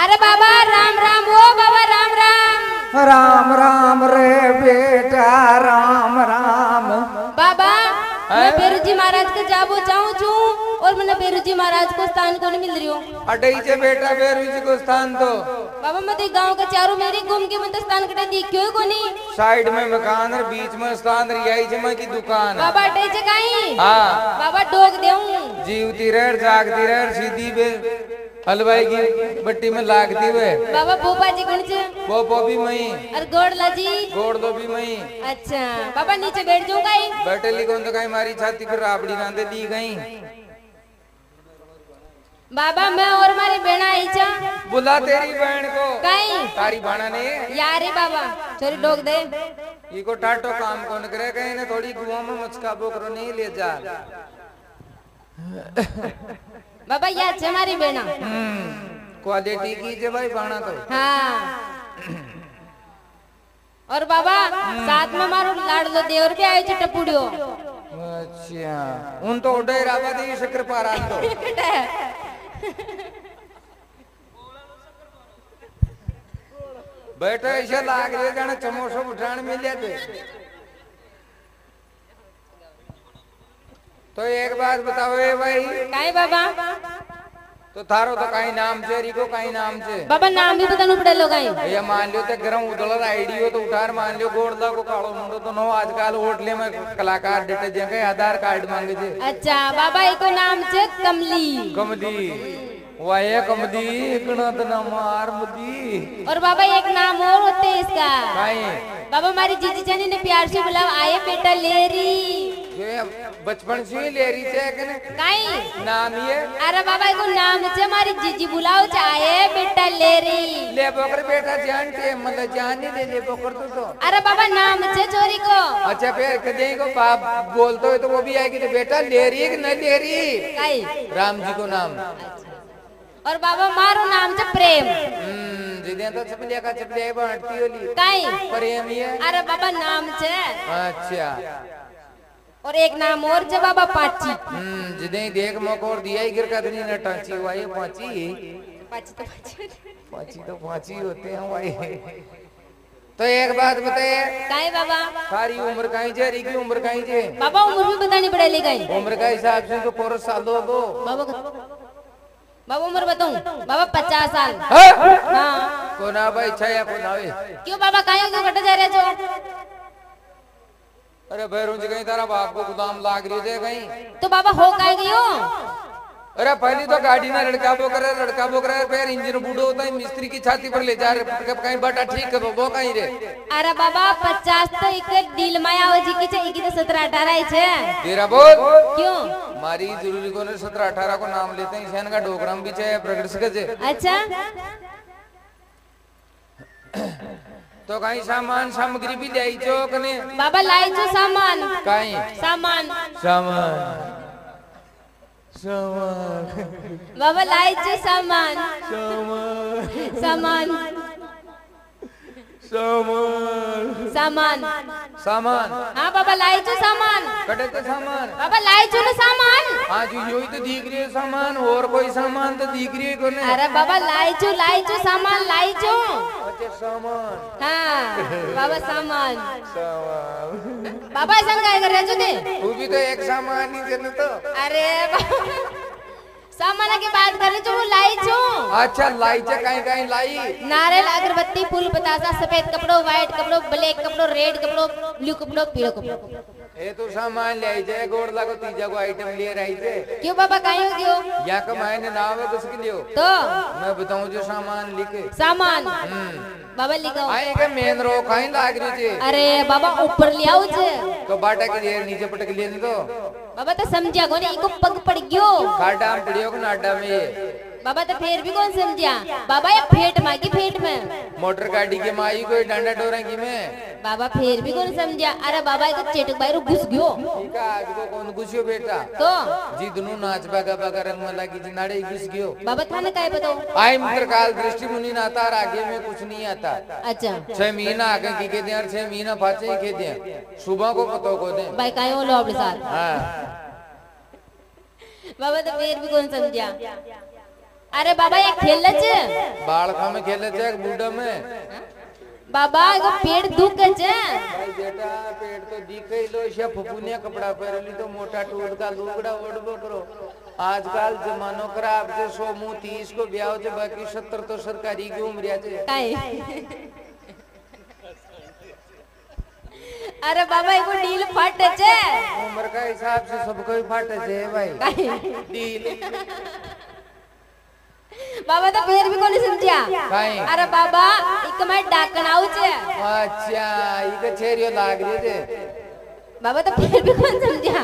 अरे बाबा राम राम ओ बाबा राम राम। राम राम रे बेटा राम राम। बाबा मैं बेरू जी महाराज के जाबो चाहूँ छू और मैंने बेरू जी महाराज को स्थान को नहीं मिल रही हूँ? अटई से बेटा बेरू जी को स्थान तो बाबा मैं तो गाँव के चारों मेरी घूम के मैं स्थान कटे दी क्यों को नहीं साइड में मकान और बीच में स्थान रियाई जमा की दुकान। बाबा अटे जगाई हाँ। बाबा डोक देऊं। जीवती रह जागती रह सीधी बे। हलवाई की बट्टी में लागती हुए बाबा भोपा जी से वो वो भी मई। और गोड़ला जी गोड़ दो भी मई। अच्छा बाबा नीचे बैठ जाऊँगा ही बैठे ली कौन तो कहीं? मारी छाती पर राबड़ी नांदे दी गई। बाबा मैं और मारी बहना आई चा। बुला तेरी बहन को। कहीं? तारी बाणा ने। यार रे बाबा छोरी डोक दे। इको टाटो काम कौन करे? कहीं ने थोड़ी गुआ में मचका बोकरो नहीं ले जा। बाबा ये अच्छा मारी बहना क्वालिटी की जे भाई बाणा तो। हाँ। और बाबा साथ में मारो लाडलो देवर भी आयो छ टपुड़ियो। अच्छा। उन तो उड़े राबा दी शक्कर पारा तो। बैठो ऐसे लाग रहे जाने चमोसो उठान मिल जाते तो एक बात बताओ ए भाई। काहे बाबा? तो थारो तो कहीं नाम से रिको कहीं नाम से बाबा नाम भी बतानो पड़े लोग आई भैया मान लियो ते गरम उदल आईडी हो तो उठार मान लियो गोड़दा को कालो मुंडो तो नो आजकल होटले में कलाकार डेटे जे आधार कार्ड मांगे जे अच्छा बाबा एको नाम छे कमली। कमदी वाया कमदी इकना तो ना मार मुदी। और बाबा एक नाम और होते है इसका। काई? बाबा हमारी जीजी जानी ने प्यार से बुलाओ आए बेटा लेरी ये बचपन से ही ले रही थे कि नहीं? काई? नाम ये? अरे बाबा एको नाम छे हमारी जीजी बुलाओ चाहे बेटा लेरी। ले बोकर बेटा जान के मतलब जान नहीं ले ले बोकर तो तो। अरे बाबा नाम छे चोरी को। अच्छा फिर कदे को बाप बोलते हो तो वो भी आएगी तो बेटा ले रही है कि नहीं ले रही काई? राम जी को नाम। और बाबा मारो नाम छे प्रेम। हम्म जिदे तो चपलिया का चपलिया बांटती होली। काई? प्रेम ये अरे बाबा नाम छे अच्छा। और एक नाम और बाबा पाची। हम्म जिदे देख मकोर दिया ही गिर का दनी न टाची ये पाची। पाची तो पाची। पाची तो पाची होते हैं भाई तो एक बात बताए काई बाबा? सारी उम्र कहीं जे री की उम्र कहीं जे? बाबा उम्र भी बतानी पड़ेगी काई। उम्र का हिसाब से तो पूरा साल दो दो। बाबा बाबा उम्र बताऊँ? बाबा पचास साल। हाँ? हाँ। को ना भाई छया को ना क्यों बाबा काहे क्यों कटे जा रहे जो अरे भैरू जी कहीं तारा बाप को गोदाम लाग रही थे कहीं। तो बाबा हो काहे गयो अरे पहली तो गाड़ी ना लड़का बो करे लड़का बो करे फिर इंजन बूढ़ो होता है मिस्त्री की छाती पर ले जा रहे कब कहीं बटा ठीक करो वो कहीं रे। अरे बाबा पचास तो एक डील माया हो जी की छे इकी तो सत्रह अठारह ही छे। तेरा बोल। क्यों? मारी ज़रूरी को सत्रह अठारह को नाम लेते हैं सेन का डोकरम भी छे प्रगट सके अच्छा। तो कहीं सामान सामग्री भी ले आई चौक ने बाबा लाई जो सामान। कहीं? सामान। सामान। सामान। बाबा लाई जो सामान। सामान। सामान। सामान। सामान। सामान। हाँ बाबा लाई जो सामान। कटे तो सामान। बाबा लाई जो ना सामान। हाँ जी यही तो दिख रही है सामान और कोई सामान तो दिख रही है को नहीं? अरे बाबा लाई जो लाई जो सामान लाई जो। अच्छा सामान। हाँ बाबा सामान। सामान। बाबा संग काय कर रहे ते तू भी तो एक सामान तो की बात कर रहे जो लाई जो अच्छा लाई चे कहीं कहीं लाई। नारियल अगरबत्ती फूल बतासा सफ़ेद कपड़ो व्हाइट कपड़ो ब्लैक कपड़ो रेड कपड़ो ब्लू कपड़ो पीलो कपड़ो। ये तो सामान ले जाए गोड़ लागो तीजा को आइटम ले रही थे क्यों बाबा काहे हो गयो? यहाँ का मायने नाम है किसके लिए। तो? मैं बताऊँ जो सामान लिखे। सामान? बाबा लिखो। आए के मेन रो कहीं लाग रही थी अरे बाबा ऊपर ले आओ जे तो बाटा के लिए नीचे पटक लिए नहीं तो? बाबा तो समझा को पग पड़ गयो। में पड़ियो को नाडा में? बाबा तो फिर भी कौन समझा बाबा ये फेट मागी फेट में? मोटर गाड़ी के माई कोई डंडा डोरेंगी में? बाबा फिर भी कौन समझा अरे बाबा इको चेटक बाहर घुस गयो। ठीक है आज को कौन घुसियो बेटा? तो? जी दोनों नाच बागा बागा रंग में लगी जी नाड़े घुस गयो। बाबा थाने काय बताओ। आई मित्र काल दृष्टि मुनि नाता और आगे में कुछ नहीं आता। अच्छा। छह महीना आगे की के दे छह महीना ही के दे। सुबह को पतो को दे। भाई काय हो लो अपने साथ। हाँ। बाबा तो फिर भी कौन समझा अरे बाबा ये खेल छे बालका में खेले थे बूढ़ा में। बाबा एगो पेड़ दुख छे भाई बेटा पेट तो दिखे लो शे फुफुनिया कपड़ा पहरली तो मोटा टूट का लुगड़ा ओढ़बो करो। आजकल जमानो खराब जे सो मुँह तीस को ब्याह से बाकी सत्तर तो सरकारी की उम्र है काहे अरे बाबा एगो डील फट छे उम्र का हिसाब से सबको ही फाटे छे भाई। डील बाबा तो फिर भी कोनी समझिया काहे? अरे बाबा इक मैं आऊ छे अच्छा ई के छेरियो लाग रही छे बाबा तो फिर भी कोन समझिया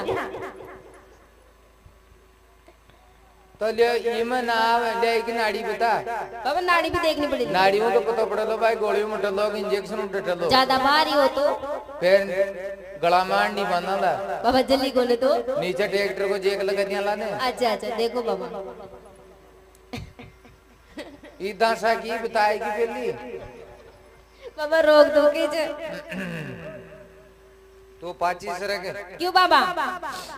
तो ले इमे ना आवे ले की नाड़ी बता बाबा नाड़ी भी देखनी पड़ेगी। नाड़ियों तो पता पड़लो भाई गोली में उठलो इंजेक्शन उठलो ज़्यादा भारी हो तो? फिर गला मार नहीं बनला बाबा जल्दी बोले तो। नीचे ट्रैक्टर को जेक लगा दिया लाने। अच्छा अच्छा देखो बाबा। इदा सा की बताएगी पहली बाबा रोक दो के जे तू पाची सर के क्यों बाबा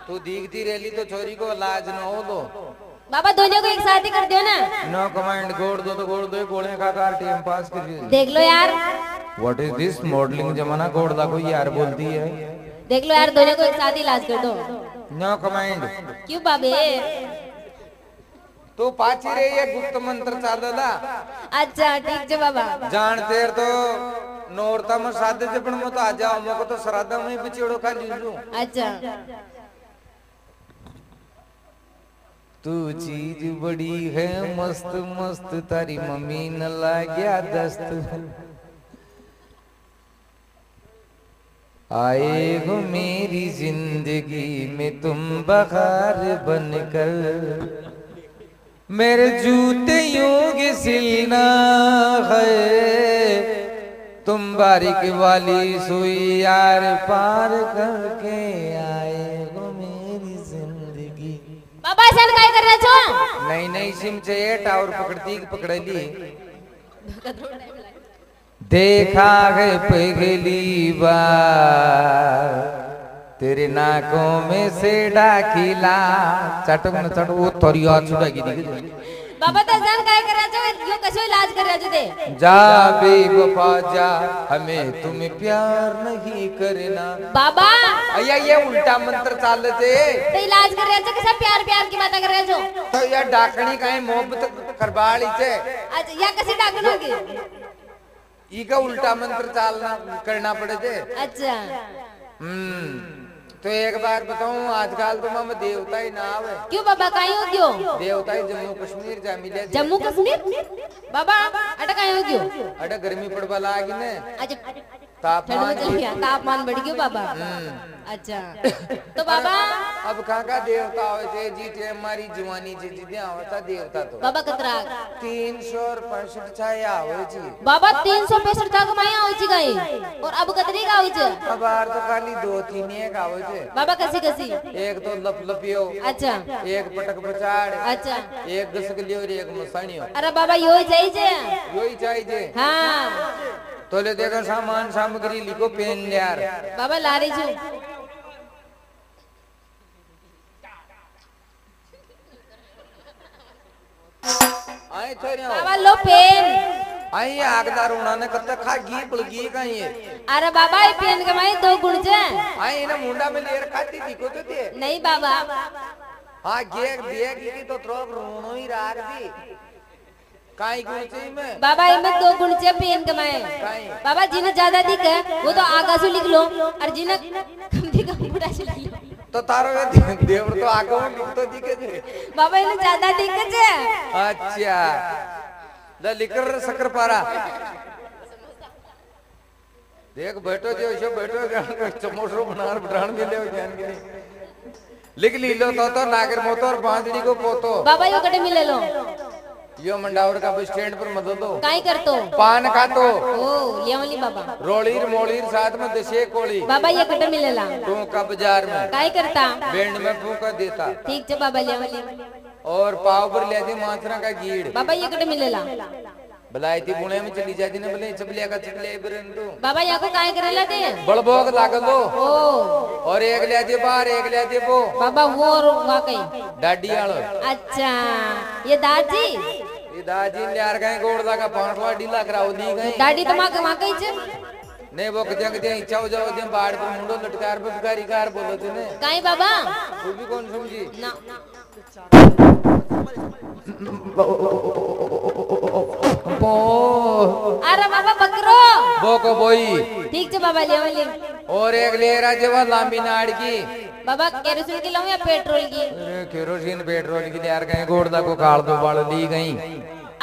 तू दीखती रेली तो छोरी को लाज न हो दो बाबा दोनों को एक साथ ही कर दियो ना नो कमांड गोड़ दो तो गोड़ दो गोले का कार टाइम पास कर देख लो यार व्हाट इज़ दिस मॉडलिंग जमाना गोड़ दा कोई यार बोलती है देख लो यार दोनों को एक साथ ही इलाज कर दो नो कमांड क्यों बाबे तू पाची रे ये गुप्त मंत्र चालला अच्छा ठीक है बाबा। जान तेर तो नोरता में सादे से पण मो तो आ जाओ मो को तो श्राद्ध में बिचड़ो खा लीजू अच्छा। तू चीज़ बड़ी है मस्त मस्त तारी मम्मी न लाग्या दस्त। आए हो मेरी ज़िंदगी में तुम बहार बनकर। मेरे जूते योग सिलना है। तुम बारिक वाली सुई यार पार करके आए हो मेरी ज़िंदगी। बाबा ऐसा काय कर रहे छो नहीं नहीं सिम चाहिए टावर पकड़ती पकड़ली देखा है पहली बार। तेरे नाकों में से डाकिला। चटक न चट वो थोरिया छुड़ा की दी बाबा तो ऐसा काय कर रहे छो यो कसो इलाज कर रहे छो दे जा बे वफा जा हमें तुम्हें प्यार नहीं करना। बाबा! अय्या ये उल्टा मंत्र चालते तो इलाज कर रहे छो कैसा प्यार प्यार की बातें कर रहे छो तो या डाकणी काहे मोहब्बत करबाड़ी छे अच्छा या कैसे डाकन होगी ई का उल्टा मंत्र चालना करना पड़े थे। अच्छा। हम्म। तो एक बार बताऊँ आजकल तो मैं देवता ही ना आवे क्यों बाबा कहीं हो क्यों? देवता ही जम्मू कश्मीर जा मिले जम्मू कश्मीर? बाबा अटक आयो हो क्यों? अटक गर्मी पड़वा लागी ने तापमान बढ़ गया बाबा। अच्छा। तो बाबा अब कहाँ का देवता आवे थे जी थे हमारी जवानी जी जी आवता देवता तो। बाबा कतरा तीन सौ पैंसठ छाया आवे जी बाबा तीन सौ पैंसठ था कमाई आउची गई? और अब कतरी का आउच अब बार तो खाली दो तीन एक आवे थे बाबा कसी कसी एक तो लप लपियो अच्छा। एक पटक पचाड़ अच्छा। एक गसगलियो और एक मसानियो अरे बाबा यो जाई जे। यही चाहिए हाँ। तो ले देखो सामान सामग्री लिखो पेन यार। बाबा ला रही छू आए छोरियो बाबा लो पेन। आई आगदार उन्होंने कत्ते खा घी पड़गी का ये? अरे बाबा ये पेन कमाई दो गुण जे। आई ना मुंडा में लेर खाती दिखो तो थे। नहीं बाबा। हाँ गेक देख की तो थोड़ा रोनो ही राग दी बाबा इनमें दो गुण से पेन कमाए बाबा जिन्हें ज़्यादा दिख है वो तो आगा से लिख लो और जिन्हें कम दिख है बुरा से लिख लो। तो तारो देवर तो आगे में लिख तो दिखे थे बाबा इन्हें ज़्यादा दिख है अच्छा। ले लिकर शक्कर पारा। देख बैठो जो ऐसे बैठो चमोसरो बना बढ़ान भी ले ज्ञान के लिख ली लो तो तो नागर मोतो और बांधड़ी को पोतो। बाबा यो कटे मिले लो। यो मंडावर का बस स्टैंड पर मदद दो। काई कर तो। पान खा तो। ओ वाली बाबा। रोलीर मोलीर साथ में दशे कोली। बाबा ये कटे मिले ला तू का बाज़ार में। काई करता। बैंड में फूका देता। ठीक है बाबा ले वाली। और पाव पर ले दी माथरा का गीड़ बाबा ये कटे मिले ला थी बुणे में चली जाती ने बोले चबलिया का चबलिया बरन तो बाबा यहाँ को काय करेला ते बड़भोग लागलो ओ। और एक ले दे बाहर एक ले दे वो। बाबा वो और वाकई। डाडी आलो। अच्छा। ये दादी? दादी ने यार कहीं गोड़ लगा पाँच वार डीला कराओ दी गई दादी तो माँ माँ कही छे ने वो कजंग दे इच्छा हो जाओ दे बाड़ पर मुंडो लटकार पे भिखारी कार बोलो थे ने काई बाबा। तू भी कौन समझी? ना। बो। अरे बाबा बकरो। बो को बोई। ठीक छे बाबा ले ले और एक ले रहा जवा लांबी नाड़ की। बाबा केरोसिन की लाऊं या पेट्रोल की? अरे केरोसिन पेट्रोल की यार कहीं गोड़ को काल दो बाल ली गई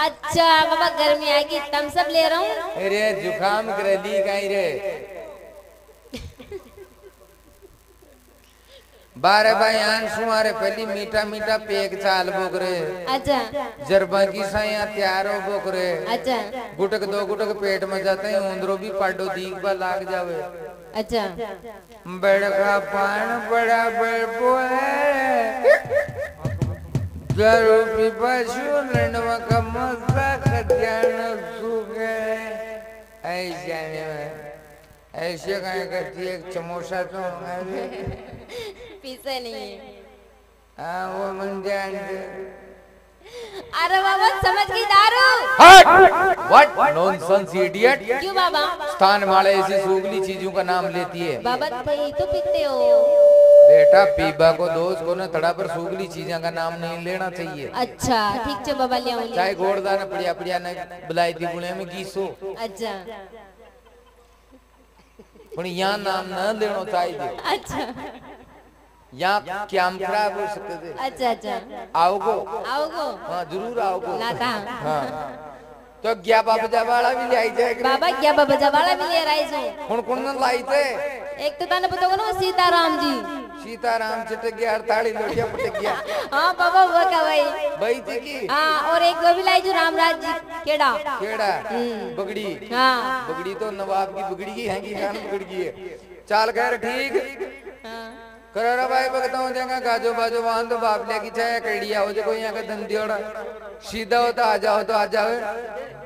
अच्छा बाबा गर्मी आएगी तम सब ले रहा हूँ। अरे जुकाम करे ली गई रे। बारे भाई आँसू मारे पहली मीठा मीठा पेक चाल बोक रे। अच्छा। जरबा की साया तैयार हो बोक रे। अच्छा। गुटक दो गुटक पेट में जाते हैं उंदरो भी पाडो दीख बा लाग जावे। अच्छा। बड़का पान बड़ा बड़बो है का मस्ता कत्यान सूखे। ऐसे ऐसे कहीं करती एक चमोसा तो अरे पीछे नहीं हाँ। वो मन जान अरे बाबा समझ दारू? हट! व्हाट नॉनसेंस इडियट क्यों बाबा? स्थान वाले ऐसी सूगली चीज़ों का नाम लेती है। बाबा भाई तो पीते हो। बेटा पीबा को दोस्त को न तड़ा पर सूगली चीज़ों का नाम नहीं लेना चाहिए। अच्छा ठीक छे बाबा ले आऊँ चाहे गोड़दा न पड़िया पड़िया न बुलाई थी गुणे में गीसो अच्छा। पण यहाँ नाम न लेनो चाहिए। अच्छा। यहाँ क्या खराब हो सकते थे? अच्छा अच्छा। आओगो। आओगो। हाँ ज़रूर आओगो। लाता हाँ। तो क्या बाबा जवाड़ा भी ले आई जाएगा बाबा क्या बाबा जवाड़ा भी ले रहा है कौन कौन न लाई थे? एक तो ताने पता को ना सीताराम जी। सीताराम चिटक गया अड़ताली लोटिया पटक गया। हाँ बाबा वो क्या भाई? भाई थी की? हाँ और एक वो भी लाई जो रामराज जी केड़ा? केड़ा? हम्म। बगड़ी। हाँ। बगड़ी तो नवाब की बिगड़ी की है की खान बिगड़ी है। चाल खैर ठीक? हाँ। करोड़ा भाई भगता हो जाएगा गाजो बाजो वहाँ तो बाप ले की चाहे कड़िया हो जो कोई यहाँ का धंधी होड़ा। सीधा हो तो आ जाओ तो आ जाओ।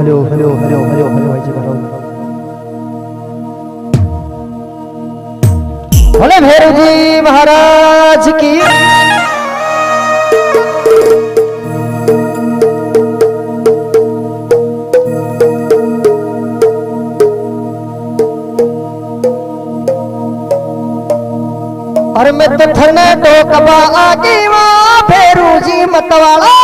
Hello hello hello hello hello hello ऐसे करो भोले भैरव जी महाराज की। और मैं तो थने तो कबा आगे वहाँ भैरू जी मतवाला।